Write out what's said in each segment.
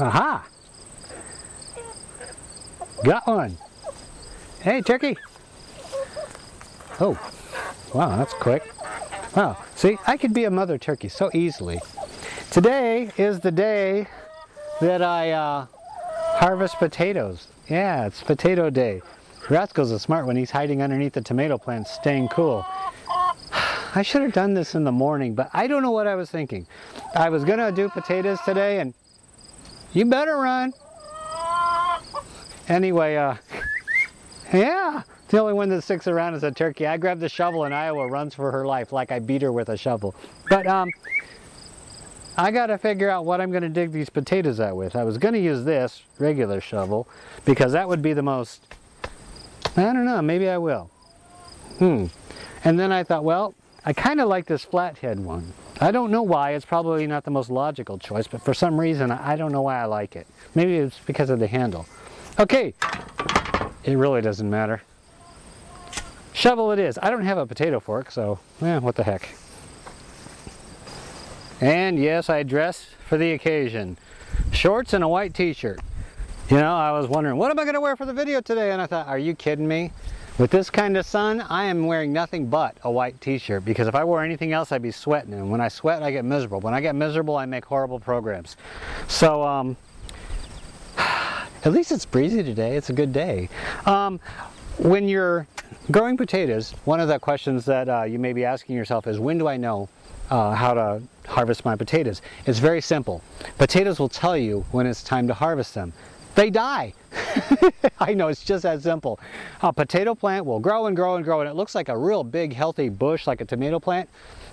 Aha! Got one. Hey, turkey. Oh, wow, that's quick. Wow, see, I could be a mother turkey so easily. Today is the day that I uh, harvest potatoes. Yeah, it's potato day. Rascal's a smart one. He's hiding underneath the tomato plants, staying cool. I should have done this in the morning, but I don't know what I was thinking. I was gonna do potatoes today and you better run. Anyway, uh, yeah, the only one that sticks around is a turkey. I grabbed the shovel and Iowa runs for her life like I beat her with a shovel. But um, I got to figure out what I'm going to dig these potatoes out with. I was going to use this regular shovel because that would be the most, I don't know, maybe I will. Hmm. And then I thought, well, I kind of like this flathead one. I don't know why, it's probably not the most logical choice, but for some reason, I don't know why I like it. Maybe it's because of the handle. Okay, it really doesn't matter. Shovel it is. I don't have a potato fork, so, yeah, what the heck. And yes, I dress for the occasion. Shorts and a white t-shirt. You know, I was wondering, what am I going to wear for the video today? And I thought, are you kidding me? With this kind of sun, I am wearing nothing but a white t-shirt because if I wore anything else, I'd be sweating. And when I sweat, I get miserable. When I get miserable, I make horrible programs. So, um, at least it's breezy today. It's a good day. Um, when you're growing potatoes, one of the questions that uh, you may be asking yourself is, when do I know uh, how to harvest my potatoes? It's very simple. Potatoes will tell you when it's time to harvest them. They die. I know, it's just that simple. A potato plant will grow and grow and grow, and it looks like a real big, healthy bush like a tomato plant.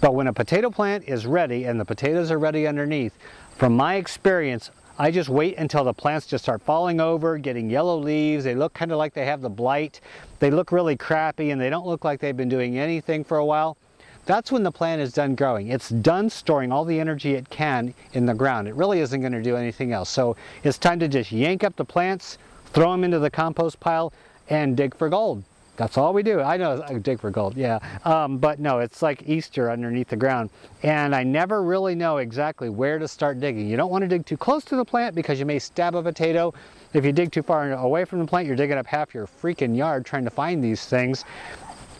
But when a potato plant is ready and the potatoes are ready underneath, from my experience, I just wait until the plants just start falling over, getting yellow leaves. They look kind of like they have the blight. They look really crappy and they don't look like they've been doing anything for a while. That's when the plant is done growing. It's done storing all the energy it can in the ground. It really isn't going to do anything else. So it's time to just yank up the plants, throw them into the compost pile, and dig for gold. That's all we do. I know, I dig for gold, yeah. Um, but no, it's like Easter underneath the ground. And I never really know exactly where to start digging. You don't want to dig too close to the plant because you may stab a potato. If you dig too far away from the plant, you're digging up half your freaking yard trying to find these things.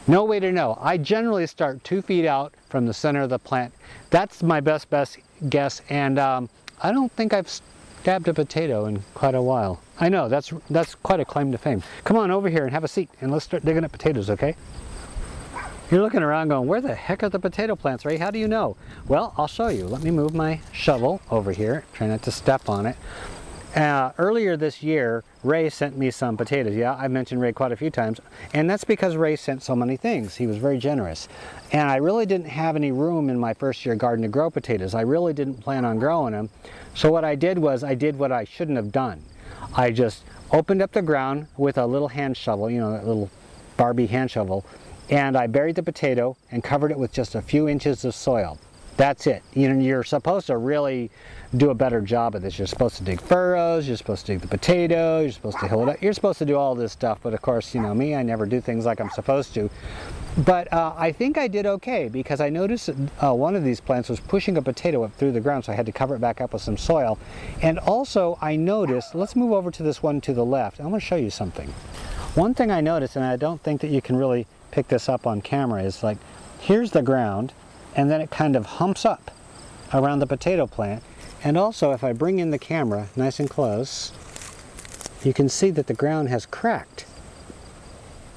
No way to know. I generally start two feet out from the center of the plant. That's my best best guess and um, I don't think I've stabbed a potato in quite a while. I know, that's, that's quite a claim to fame. Come on over here and have a seat and let's start digging up potatoes, okay? You're looking around going, where the heck are the potato plants, Ray? How do you know? Well, I'll show you. Let me move my shovel over here. Try not to step on it. Uh, earlier this year, Ray sent me some potatoes. Yeah, I've mentioned Ray quite a few times, and that's because Ray sent so many things. He was very generous. And I really didn't have any room in my first year garden to grow potatoes. I really didn't plan on growing them. So what I did was I did what I shouldn't have done. I just opened up the ground with a little hand shovel, you know, that little Barbie hand shovel, and I buried the potato and covered it with just a few inches of soil. That's it. You know, you're supposed to really do a better job of this. You're supposed to dig furrows, you're supposed to dig the potato, you're supposed to hill it up. You're supposed to do all this stuff, but of course, you know me, I never do things like I'm supposed to. But uh, I think I did okay because I noticed uh, one of these plants was pushing a potato up through the ground, so I had to cover it back up with some soil. And also I noticed, let's move over to this one to the left. I want to show you something. One thing I noticed, and I don't think that you can really pick this up on camera, is like, here's the ground, and then it kind of humps up around the potato plant. And also, if I bring in the camera nice and close, you can see that the ground has cracked.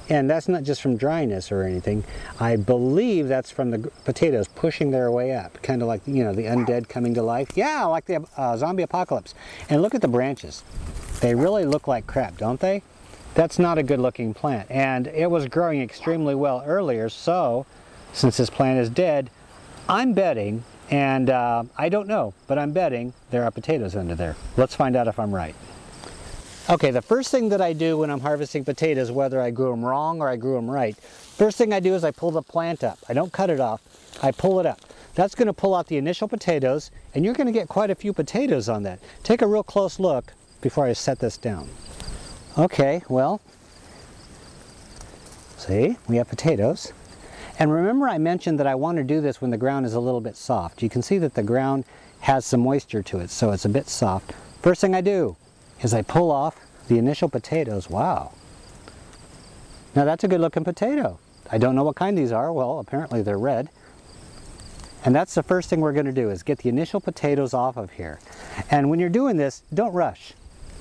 And that's not just from dryness or anything. I believe that's from the potatoes pushing their way up, kind of like, you know, the undead coming to life. Yeah, like the uh, zombie apocalypse. And look at the branches. They really look like crap, don't they? That's not a good looking plant. And it was growing extremely well earlier, so since this plant is dead, I'm betting, and uh, I don't know, but I'm betting there are potatoes under there. Let's find out if I'm right. Okay, the first thing that I do when I'm harvesting potatoes, whether I grew them wrong or I grew them right, first thing I do is I pull the plant up. I don't cut it off, I pull it up. That's going to pull out the initial potatoes, and you're going to get quite a few potatoes on that. Take a real close look before I set this down. Okay, well, see, we have potatoes. And remember I mentioned that I want to do this when the ground is a little bit soft. You can see that the ground has some moisture to it, so it's a bit soft. First thing I do is I pull off the initial potatoes. Wow. Now that's a good looking potato. I don't know what kind these are. Well, apparently they're red. And that's the first thing we're going to do is get the initial potatoes off of here. And when you're doing this, don't rush.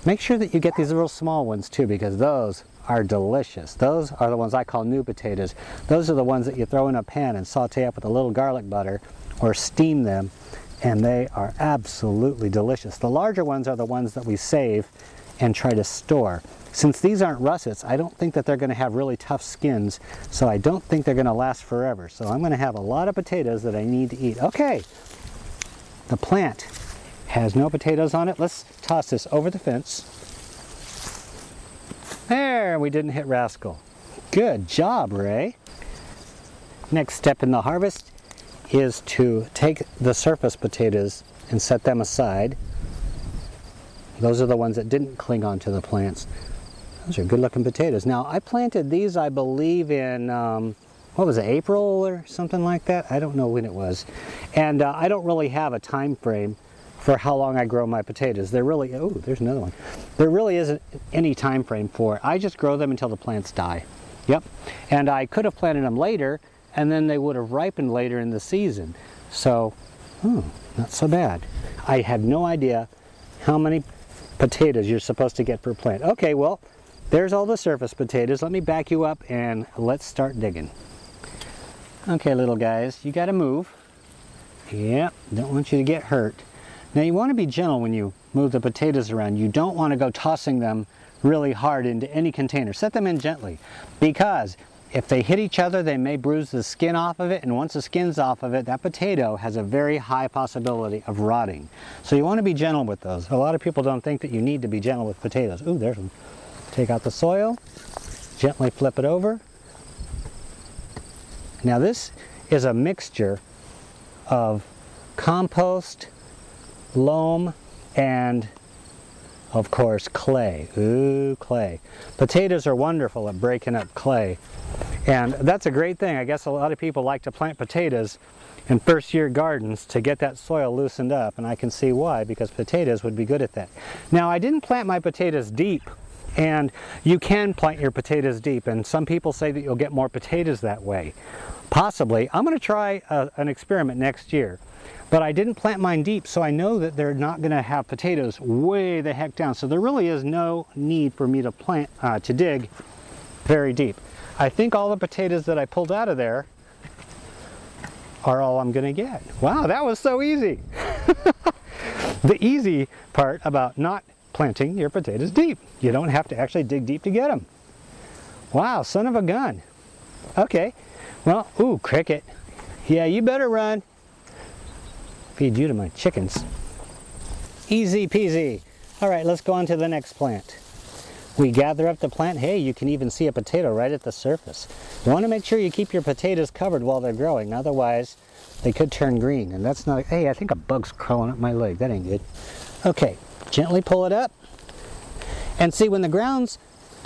Make sure that you get these little small ones too because those are delicious. Those are the ones I call new potatoes. Those are the ones that you throw in a pan and saute up with a little garlic butter or steam them and they are absolutely delicious. The larger ones are the ones that we save and try to store. Since these aren't russets, I don't think that they're going to have really tough skins, so I don't think they're going to last forever. So I'm going to have a lot of potatoes that I need to eat. Okay, the plant has no potatoes on it. Let's toss this over the fence. There, we didn't hit Rascal. Good job, Ray. Next step in the harvest is to take the surface potatoes and set them aside. Those are the ones that didn't cling onto the plants. Those are good looking potatoes. Now I planted these I believe in, um, what was it, April or something like that? I don't know when it was. And uh, I don't really have a time frame for how long I grow my potatoes. There really, oh, there's another one. There really isn't any time frame for it. I just grow them until the plants die. Yep. And I could have planted them later and then they would have ripened later in the season. So, hmm, not so bad. I had no idea how many potatoes you're supposed to get per plant. Okay, well, there's all the surface potatoes. Let me back you up and let's start digging. Okay, little guys, you gotta move. Yep, don't want you to get hurt. Now you want to be gentle when you move the potatoes around. You don't want to go tossing them really hard into any container. Set them in gently because if they hit each other, they may bruise the skin off of it, and once the skin's off of it, that potato has a very high possibility of rotting. So you want to be gentle with those. A lot of people don't think that you need to be gentle with potatoes. Ooh, there's one. Take out the soil, gently flip it over. Now this is a mixture of compost, loam, and of course clay. Ooh, clay. Potatoes are wonderful at breaking up clay. And that's a great thing. I guess a lot of people like to plant potatoes in first year gardens to get that soil loosened up and I can see why because potatoes would be good at that. Now I didn't plant my potatoes deep and you can plant your potatoes deep and some people say that you'll get more potatoes that way. Possibly. I'm going to try a, uh, an experiment next year. But I didn't plant mine deep, so I know that they're not going to have potatoes way the heck down. So there really is no need for me to plant, uh, to dig very deep. I think all the potatoes that I pulled out of there are all I'm going to get. Wow, that was so easy. the easy part about not planting your potatoes deep. You don't have to actually dig deep to get them. Wow, son of a gun. Okay, well, ooh, cricket. Yeah, you better run. Feed you to my chickens. Easy peasy. All right, let's go on to the next plant. We gather up the plant. Hey, you can even see a potato right at the surface. You want to make sure you keep your potatoes covered while they're growing. Otherwise, they could turn green. And that's not, hey, I think a bug's crawling up my leg. That ain't good. Okay, gently pull it up. And see, when the ground's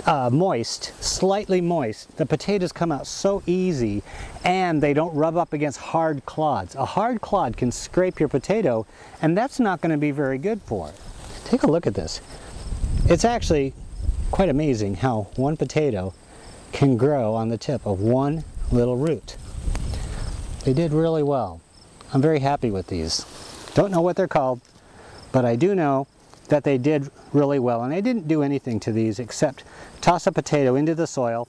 uh, moist, slightly moist, the potatoes come out so easy and they don't rub up against hard clods. A hard clod can scrape your potato and that's not going to be very good for it. Take a look at this. It's actually quite amazing how one potato can grow on the tip of one little root. They did really well. I'm very happy with these. Don't know what they're called, but I do know that they did really well. And I didn't do anything to these except toss a potato into the soil,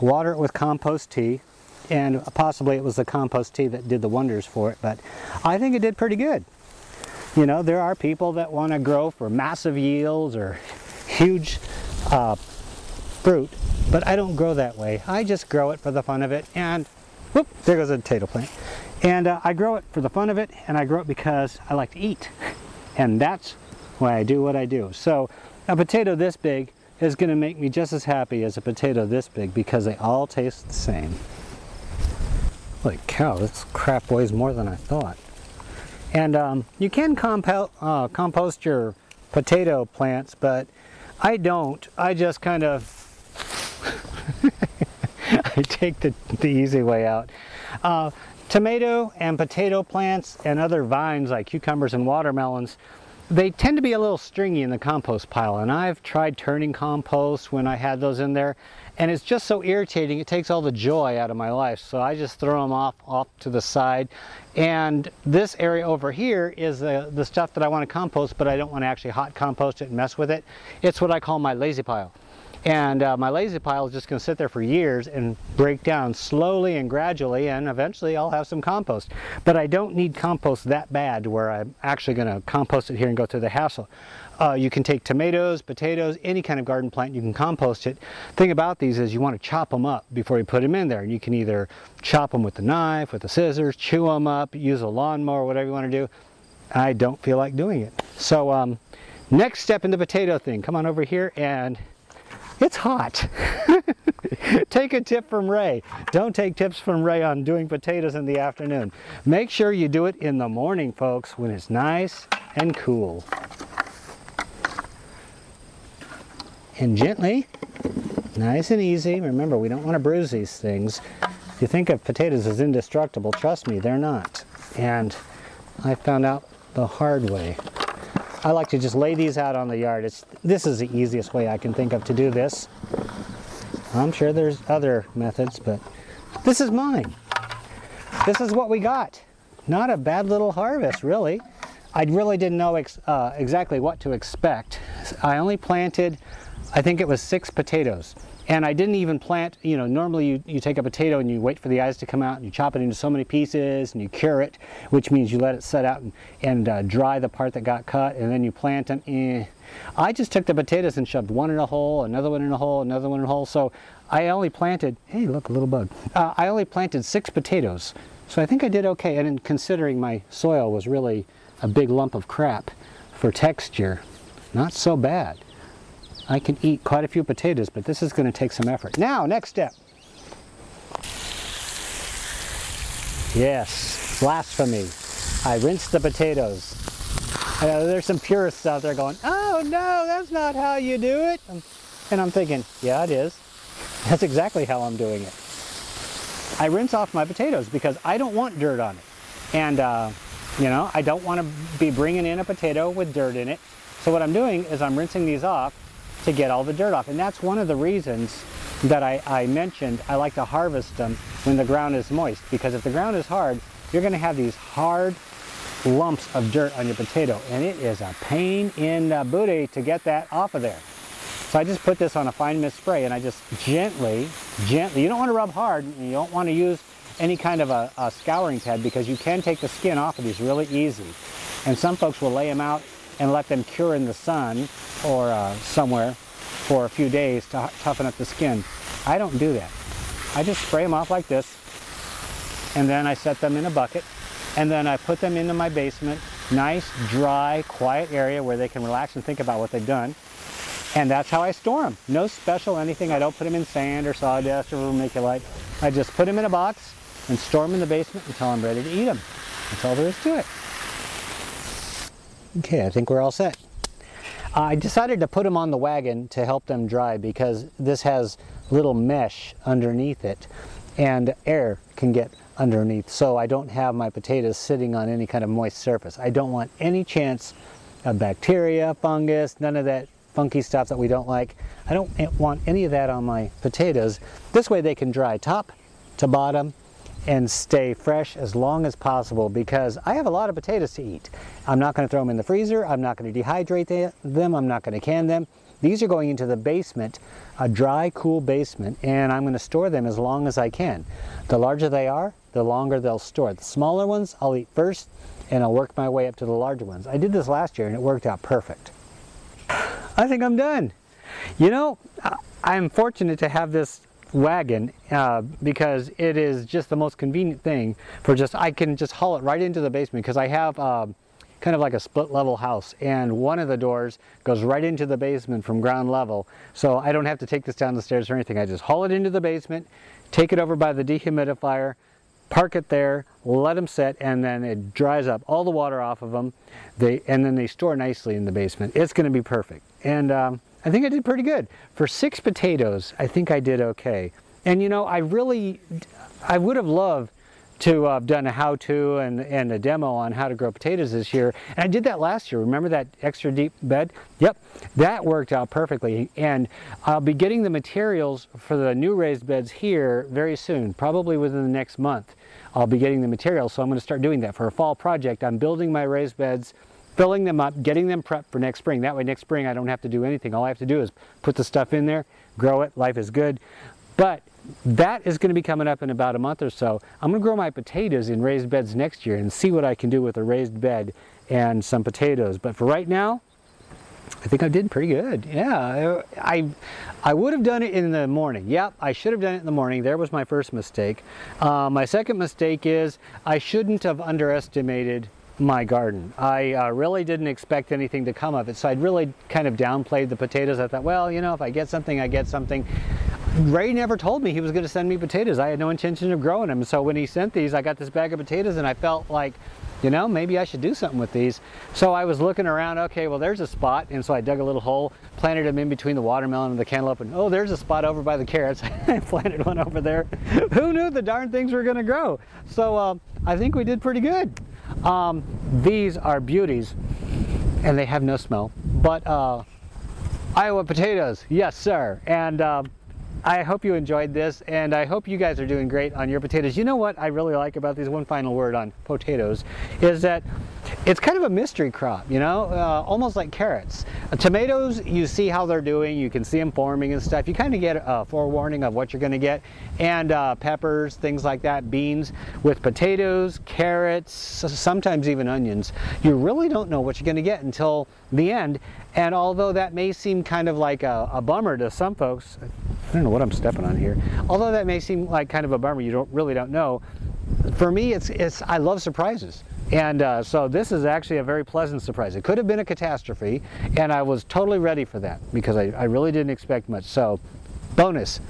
water it with compost tea, and possibly it was the compost tea that did the wonders for it, but I think it did pretty good. You know, there are people that want to grow for massive yields or huge uh, fruit, but I don't grow that way. I just grow it for the fun of it, and whoop, there goes a potato plant. And uh, I grow it for the fun of it, and I grow it because I like to eat. And that's why I do what I do. So a potato this big is going to make me just as happy as a potato this big because they all taste the same. Holy cow, this crap weighs more than I thought. And um, you can compo uh, compost your potato plants, but I don't. I just kind of, I take the, the easy way out. Uh, tomato and potato plants and other vines like cucumbers and watermelons they tend to be a little stringy in the compost pile and I've tried turning compost when I had those in there and it's just so irritating it takes all the joy out of my life so I just throw them off off to the side and this area over here is the, the stuff that I want to compost but I don't want to actually hot compost it and mess with it. It's what I call my lazy pile and uh, my lazy pile is just going to sit there for years and break down slowly and gradually and eventually I'll have some compost. But I don't need compost that bad where I'm actually going to compost it here and go through the hassle. Uh, you can take tomatoes, potatoes, any kind of garden plant, you can compost it. Thing about these is you want to chop them up before you put them in there. And you can either chop them with the knife, with the scissors, chew them up, use a lawnmower, whatever you want to do. I don't feel like doing it. So um, next step in the potato thing, come on over here and it's hot. take a tip from Ray. Don't take tips from Ray on doing potatoes in the afternoon. Make sure you do it in the morning, folks, when it's nice and cool. And gently, nice and easy. Remember, we don't want to bruise these things. If you think of potatoes as indestructible, trust me, they're not. And I found out the hard way. I like to just lay these out on the yard. It's, this is the easiest way I can think of to do this. I'm sure there's other methods, but this is mine. This is what we got. Not a bad little harvest, really. I really didn't know ex uh, exactly what to expect. I only planted, I think it was six potatoes. And I didn't even plant, you know, normally you, you take a potato and you wait for the eyes to come out and you chop it into so many pieces and you cure it, which means you let it set out and, and uh, dry the part that got cut and then you plant them. Eh. I just took the potatoes and shoved one in a hole, another one in a hole, another one in a hole. So I only planted, hey, look, a little bug. Uh, I only planted six potatoes. So I think I did okay. And in considering my soil was really a big lump of crap for texture, not so bad. I can eat quite a few potatoes, but this is going to take some effort. Now, next step. Yes, blasphemy. I rinse the potatoes. Uh, there's some purists out there going, oh no, that's not how you do it. And I'm thinking, yeah, it is. That's exactly how I'm doing it. I rinse off my potatoes because I don't want dirt on it. And, uh, you know, I don't want to be bringing in a potato with dirt in it. So what I'm doing is I'm rinsing these off to get all the dirt off. And that's one of the reasons that I, I mentioned I like to harvest them when the ground is moist because if the ground is hard, you're going to have these hard lumps of dirt on your potato and it is a pain in the booty to get that off of there. So I just put this on a fine mist spray and I just gently, gently, you don't want to rub hard and you don't want to use any kind of a, a scouring pad because you can take the skin off of these really easy. And some folks will lay them out and let them cure in the sun or uh, somewhere for a few days to toughen up the skin. I don't do that. I just spray them off like this and then I set them in a bucket and then I put them into my basement, nice, dry, quiet area where they can relax and think about what they've done. And that's how I store them. No special anything. I don't put them in sand or sawdust or vermiculite. I just put them in a box and store them in the basement until I'm ready to eat them. That's all there is to it. Okay, I think we're all set. I decided to put them on the wagon to help them dry because this has little mesh underneath it and air can get underneath so I don't have my potatoes sitting on any kind of moist surface. I don't want any chance of bacteria, fungus, none of that funky stuff that we don't like. I don't want any of that on my potatoes. This way they can dry top to bottom and stay fresh as long as possible because I have a lot of potatoes to eat. I'm not going to throw them in the freezer. I'm not going to dehydrate them. I'm not going to can them. These are going into the basement, a dry, cool basement, and I'm going to store them as long as I can. The larger they are, the longer they'll store. The smaller ones I'll eat first, and I'll work my way up to the larger ones. I did this last year, and it worked out perfect. I think I'm done. You know, I'm fortunate to have this wagon uh, because it is just the most convenient thing for just I can just haul it right into the basement because I have uh, kind of like a split level house and one of the doors goes right into the basement from ground level. So I don't have to take this down the stairs or anything. I just haul it into the basement take it over by the dehumidifier park it there let them set and then it dries up all the water off of them they and then they store nicely in the basement. It's going to be perfect. And um, I think I did pretty good. For six potatoes, I think I did okay. And you know, I really, I would have loved to have done a how-to and, and a demo on how to grow potatoes this year. And I did that last year. Remember that extra deep bed? Yep, that worked out perfectly. And I'll be getting the materials for the new raised beds here very soon, probably within the next month. I'll be getting the materials, so I'm going to start doing that for a fall project. I'm building my raised beds filling them up, getting them prepped for next spring. That way next spring I don't have to do anything. All I have to do is put the stuff in there, grow it, life is good. But that is going to be coming up in about a month or so. I'm going to grow my potatoes in raised beds next year and see what I can do with a raised bed and some potatoes. But for right now, I think I did pretty good. Yeah, I, I would have done it in the morning. Yep, I should have done it in the morning. There was my first mistake. Uh, my second mistake is I shouldn't have underestimated my garden. I uh, really didn't expect anything to come of it, so I'd really kind of downplayed the potatoes. I thought, well, you know, if I get something, I get something. Ray never told me he was going to send me potatoes. I had no intention of growing them. So when he sent these, I got this bag of potatoes and I felt like, you know, maybe I should do something with these. So I was looking around, okay, well, there's a spot. And so I dug a little hole, planted them in between the watermelon and the cantaloupe. And oh, there's a spot over by the carrots. I planted one over there. Who knew the darn things were going to grow? So uh, I think we did pretty good. Um, these are beauties and they have no smell. But uh, Iowa potatoes, yes, sir. And uh, I hope you enjoyed this and I hope you guys are doing great on your potatoes. You know what I really like about these, one final word on potatoes, is that it's kind of a mystery crop, you know, uh, almost like carrots. Uh, tomatoes, you see how they're doing, you can see them forming and stuff. You kind of get a forewarning of what you're going to get. And uh, peppers, things like that, beans. With potatoes, carrots, sometimes even onions, you really don't know what you're going to get until the end. And although that may seem kind of like a, a bummer to some folks, I don't know what I'm stepping on here. Although that may seem like kind of a bummer, you don't really don't know. For me, it's, it's I love surprises. And uh, so this is actually a very pleasant surprise. It could have been a catastrophe, and I was totally ready for that because I, I really didn't expect much. So bonus,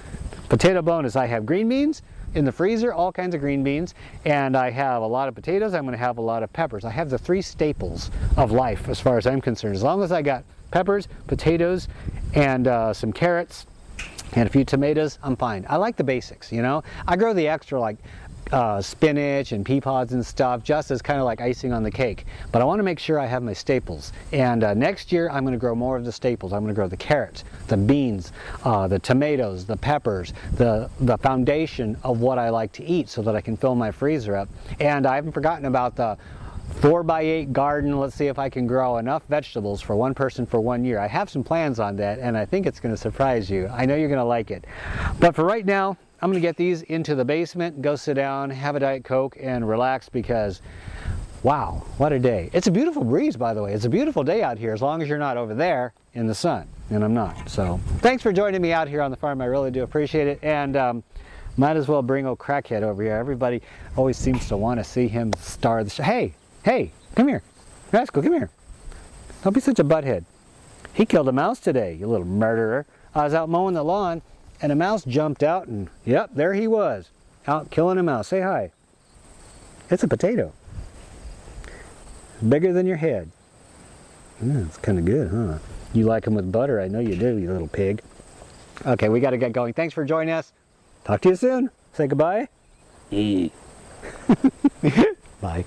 potato bonus. I have green beans in the freezer, all kinds of green beans, and I have a lot of potatoes. I'm going to have a lot of peppers. I have the three staples of life as far as I'm concerned. As long as I got peppers, potatoes, and uh, some carrots, and a few tomatoes, I'm fine. I like the basics, you know? I grow the extra like uh, spinach and pea pods and stuff just as kind of like icing on the cake. But I want to make sure I have my staples. And uh, next year I'm going to grow more of the staples. I'm going to grow the carrots, the beans, uh, the tomatoes, the peppers, the, the foundation of what I like to eat so that I can fill my freezer up. And I haven't forgotten about the four by eight garden. Let's see if I can grow enough vegetables for one person for one year. I have some plans on that and I think it's going to surprise you. I know you're going to like it. But for right now, I'm to get these into the basement, go sit down, have a Diet Coke and relax because wow, what a day. It's a beautiful breeze, by the way. It's a beautiful day out here as long as you're not over there in the sun, and I'm not. So thanks for joining me out here on the farm. I really do appreciate it. And um, might as well bring old crackhead over here. Everybody always seems to want to see him star the show. Hey, Hey, come here. Rascal, come here. Don't be such a butthead. He killed a mouse today, you little murderer. I was out mowing the lawn and a mouse jumped out and yep, there he was. Out killing a mouse. Say hi. It's a potato. bigger than your head. Mm, it's kind of good, huh? You like them with butter? I know you do, you little pig. Okay, we got to get going. Thanks for joining us. Talk to you soon. Say goodbye. Bye.